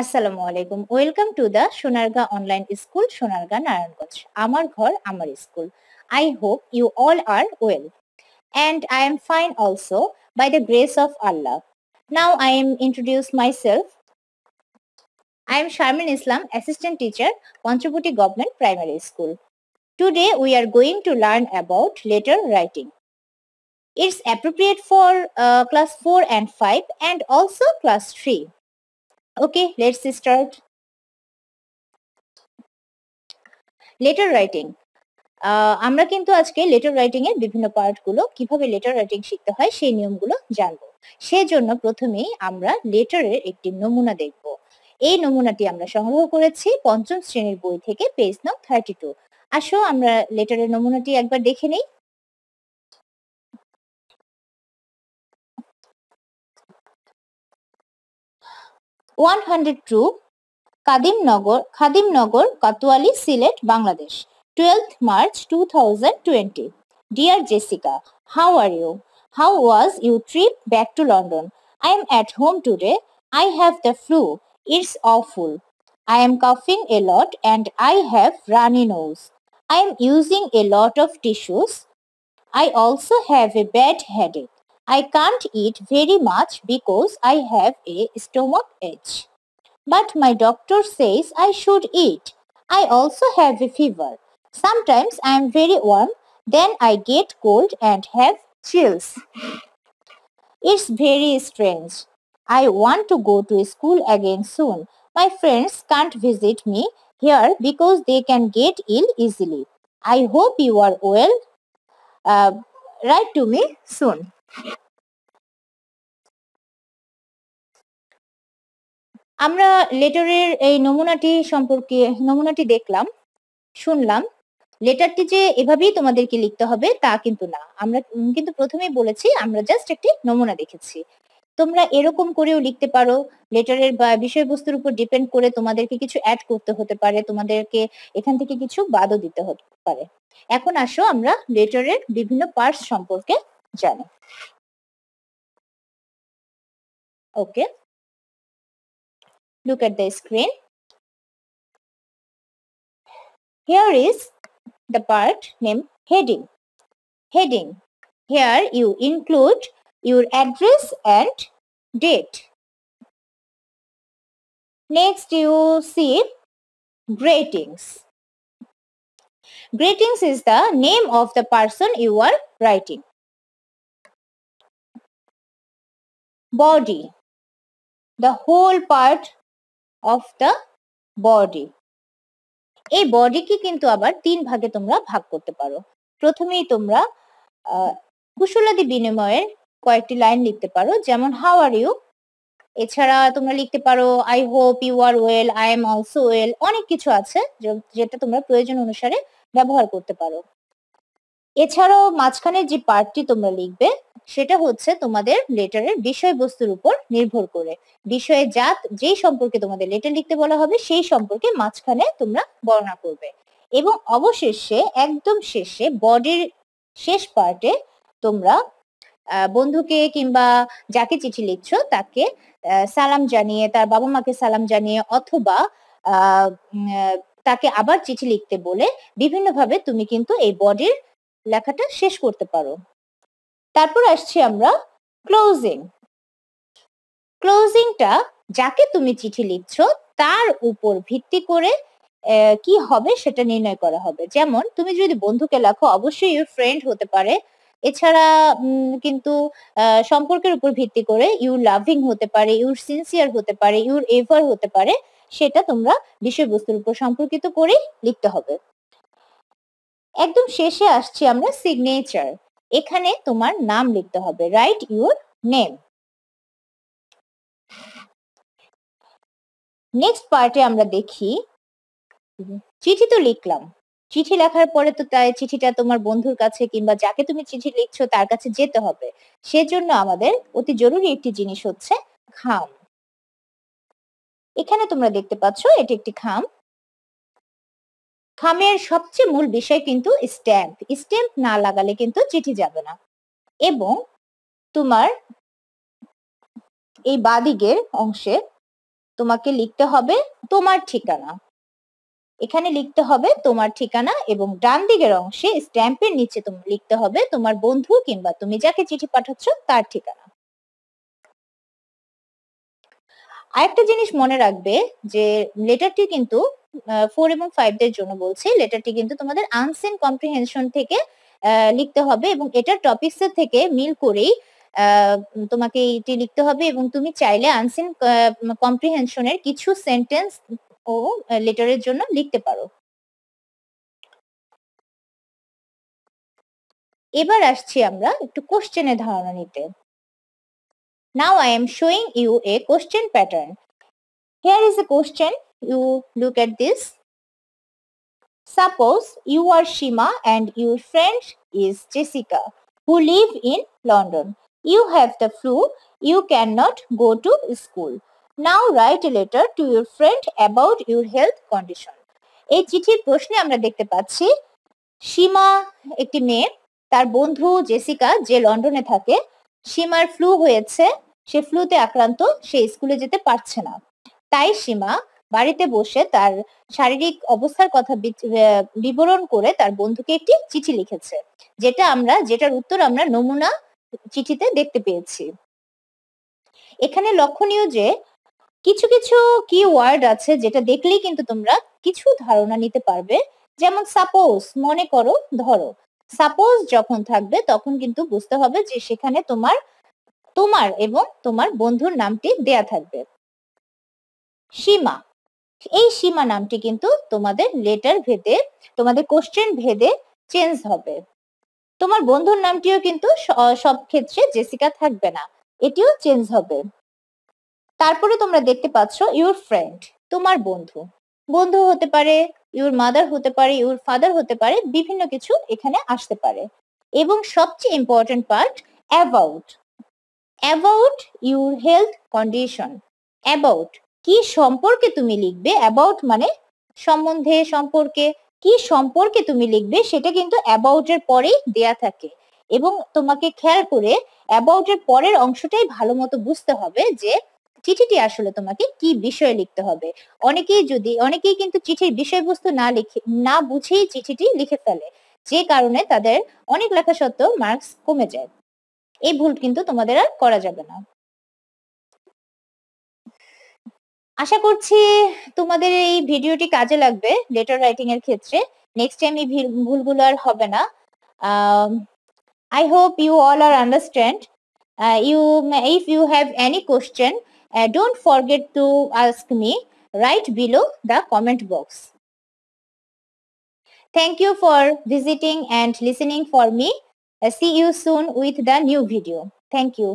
আসসালামু আলাইকুম welcome to the Sonargaon online school Sonargaon Narayanganj আমার ঘর আমার school I hope you all are well and I am fine also by the grace of Allah. Now I am introduce myself. I am Sharmin Islam, assistant teacher, Panchaputi Government Primary School. Today we are going to learn about letter writing. It's appropriate for uh, class 4 and 5 and also class 3. Okay, let's start. Letter writing আমরা কিন্তু আজকে letter writing এর বিভিন্ন পার্টগুলো কীভাবে letter writing শিখতে হয় সেই নিয়মগুলো জানব। সেজন্য প্রথমেই আমরা লেটারের একটি নমুনা দেখব। এই নমুনাটি আমরা সংগ্রহ করেছি পঞ্চম শ্রেণির বই থেকে পেজ নং থার্টি টু আসো আমরা লেটারের নমুনাটি একবার দেখে নিই। One hundred two Kadimnagar Khadimnagar Kotwali Sylhet Bangladesh 12th March 2020. Dear Jessica, how are you? How was your trip back to London? I am at home today. I have the flu. It's awful. I am coughing a lot and I have runny nose. I am using a lot of tissues. I also have a bad headache. I can't eat very much because I have a stomach ache. But my doctor says I should eat. I also have a fever. Sometimes I am very warm, then I get cold and have chills. It's very strange. I want to go to school again soon. My friends can't visit me here because they can get ill easily. I hope you are well. Uh, write to me soon. আমরা লেটারের এই নমুনাটি সম্পর্কে, নমুনাটি দেখলাম, শুনলাম। লেটারটি যে এভাবেই তোমাদেরকে লিখতে হবে তা কিন্তু না। আমরা কিন্তু প্রথমেই বলেছি, আমরা জাস্ট একটি নমুনা দেখেছি। তোমরা এরকম করেও লিখতে পারো। লেটারের বা বিষয়বস্তুর উপর ডিপেন্ড করে তোমাদেরকে কিছু অ্যাড করতে হতে পারে, তোমাদেরকে এখান থেকে কিছু বাদও দিতে হতে পারে। এখন আসো আমরা লেটারের বিভিন্ন পার্টস সম্পর্কে Jenny. Okay. Look at the screen. Here is the part named heading. Heading. Here you include your address and date. Next you see greetings. Greetings is the name of the person you are writing. Body. The whole part of the body. এই বডিকে কিন্তু আবার তিন ভাগে তোমরা ভাগ করতে পারো প্রথমেই তোমরা কুশলাদি বিনিময়ের কয়েকটি লাইন লিখতে পারো, যেমন হাউ আর ইউ এছাড়া তোমরা লিখতে পারো I hope you are well I am also well অনেক কিছু আছে, যেটা তোমরা প্রয়োজন অনুসারে ব্যবহার করতে পারো এছাড়াও মাঝখানের যে পার্টটি তোমরা লিখবে, সেটা হচ্ছে তোমাদের লেটারের বিষয়বস্তুর উপর নির্ভর করে। বিষয়ে জাত, যেই সম্পর্কে তোমাদের লেটার লিখতে বলা হবে, সেই সম্পর্কে মাঝখানে তোমরা বর্ণনা করবে। এবং অবশেষে, একদম শেষে বডির শেষ পার্টে তোমরা বন্ধুকে কিংবা যাকে চিঠি লিখছো, তাকে সালাম জানিয়ে, তার বাবা মাকে সালাম জানিয়ে, অথবা তাকে আবার চিঠি লিখতে বলে, বিভিন্নভাবে তুমি কিন্তু এই বডির লেখাটা শেষ করতে পারো। তারপর আসছি আমরা ক্লোজিং ক্লোজিংটা যাকে তুমি চিঠি লিখছো, তার উপর ভিত্তি করে কি হবে সেটা নির্ণয় করা হবে। যেমন, তুমি যদি বন্ধুকে লেখো, অবশ্যই ইউর ফ্রেন্ড হতে পারে। এছাড়া কিন্তু সম্পর্কের উপর ভিত্তি করে ইউর লাভিং হতে পারে ইউর সিনসিয়ার হতে পারে ইউর এভার হতে পারে, সেটা তোমরা বিষয়বস্তুর উপর সম্পর্কিত করে লিখতে হবে। একদম শেষে আসছি আমরা সিগনেচার এখানে তোমার নাম লিখতে হবে রাইট ইউর নেম নেক্সট পার্টে আমরা দেখি, চিঠি তো লিখলাম। চিঠি লেখার পরে তো তাই চিঠিটা তোমার বন্ধুর কাছে কিংবা যাকে তুমি চিঠি লিখছো তার কাছে যেতে হবে। সেজন্য আমাদের অতি জরুরি একটি জিনিস হচ্ছে খাম। এখানে তোমরা দেখতে পাচ্ছ, এটি একটি খাম। খামের সবচেয়ে মূল বিষয় কিন্তু স্ট্যাম্প স্ট্যাম্প না লাগালে কিন্তু চিঠি যাবে না। এবং তোমার এই বাদিকের অংশে তোমাকে লিখতে হবে তোমার ঠিকানা। এখানে লিখতে হবে তোমার ঠিকানা এবং ডান দিকের অংশে স্ট্যাম্পের নিচে তুমি, লিখতে হবে তোমার বন্ধু কিংবা তুমি যাকে চিঠি পাঠাচ্ছ তার ঠিকানা। আরেকটা জিনিস মনে রাখবে যে লেটারটি কিন্তু ফোর এবং ফাইভ দের জন্য বলছি। লেটারটি কিন্তু তোমাদের আনসেন কম্প্রিহেনশন থেকে লিখতে হবে এবং এটার টপিকস থেকে মিল করেই তোমাকে এটি লিখতে হবে এবং তুমি চাইলে আনসিন কম্প্রিহেনশনের কিছু সেন্টেন্স ও লেটারের জন্য লিখতে পারো। এবার আসছি আমরা একটু কোশ্চেনের ধারণা নিতে। Now I am showing you a question pattern here is a question. You look at this. Suppose you are Shima and your friend is Jessica, who live in London. You have the flu. You cannot go to school. Now write a letter to your friend about your health condition এই চিঠির প্রশ্নে আমরা দেখতে পাচ্ছি সীমা একটি মেয়ে, তার বন্ধু জেসিকা যে লন্ডনে থাকে সীমার ফ্লু হয়েছে, সে ফ্লুতে আক্রান্ত, সে স্কুলে যেতে পারছে না তাই সীমা বাড়িতে বসে তার শারীরিক অবস্থার কথা বিবরণ করে তার বন্ধুকে একটি চিঠি লিখেছে। যেটা আমরা, যেটার উত্তর আমরা নমুনা চিঠিতে দেখতে পেয়েছি। এখানে লক্ষণীয় যে, কিছু কিছু কি ওয়ার্ড আছে যেটা দেখলেই কিন্তু তোমরা কিছু ধারণা নিতে পারবে। যেমন সাপোজ মনে করো, ধরো। সাপোজ যখন থাকবে তখন কিন্তু বুঝতে হবে যে সেখানে তোমার তোমার এবং তোমার বন্ধুর নামটি দেয়া থাকবে। সীমা। এই সীমা নামটি কিন্তু তোমাদের লেটার ভেদে, তোমাদের কোশ্চেন ভেদে চেঞ্জ হবে। তোমার বন্ধুর নামটিও কিন্তু সব ক্ষেত্রে জেসিকা থাকবে না, এটিও চেঞ্জ হবে। তারপরে তোমরা দেখতে পাচ্ছ ইউর ফ্রেন্ড তোমার বন্ধু। বন্ধু হতে পারে ইউর মাদার হতে পারে ইউর ফাদার হতে পারে, বিভিন্ন কিছু এখানে আসতে পারে। এবং সবচেয়ে important part about about your health condition about কি সম্পর্কে তুমি লিখবে অ্যাবাউট মানে সম্বন্ধে, সম্পর্কে, কি সম্পর্কে তুমি লিখবে সেটা কিন্তু অ্যাবাউট এর পরেই দেয়া থাকে। এবং তোমাকে খেয়াল করে অ্যাবাউট এর পরের অংশটাই ভালো মতো বুঝতে হবে যে চিঠিটি আসলে তোমাকে কি বিষয়ে লিখতে হবে। অনেকেই যদি, অনেকেই কিন্তু চিঠির বিষয়বস্তু না লিখে, না বুঝেই চিঠিটি লিখে ফেলে, যে কারণে তাদের অনেক লেখা সত্ত্বেও মার্কস কমে যায়। এই ভুল কিন্তু তোমাদের আর করা যাবে না। আশা করছি তোমাদের এই ভিডিওটি কাজে লাগবে লেটার রাইটিং এর ক্ষেত্রে। নেক্সট টাইম এই ভুলগুলো আর হবে না। I hope you all are understand you if you have any question don't forget to ask me right below the comment box thank you for visiting and listening for me see you soon with the new video thank you